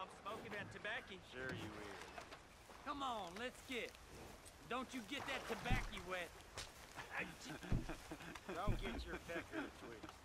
I'm smoking that tobacco. Sure you will. Come on, let's get. Don't you get that tobacco wet. Don't get your pecker twist.